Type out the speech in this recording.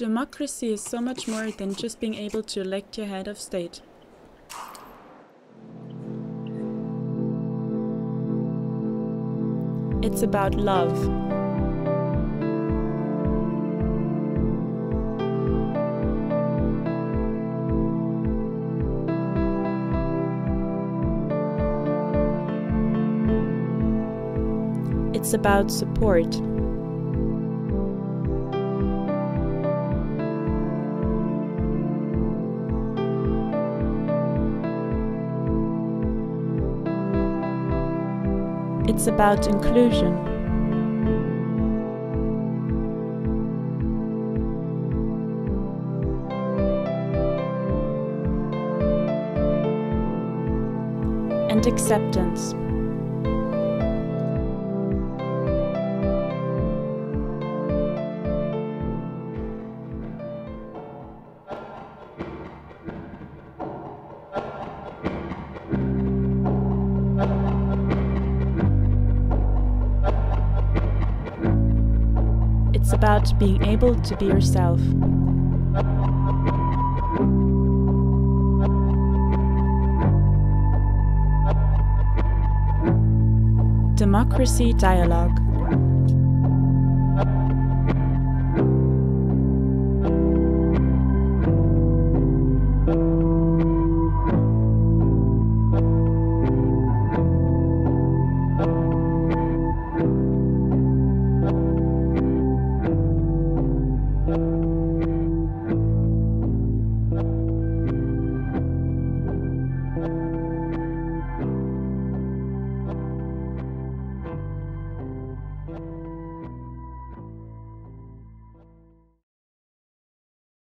Democracy is so much more than just being able to elect your head of state. It's about love. It's about support. It's about inclusion. And acceptance. It's about being able to be yourself. Democracy Dialogue.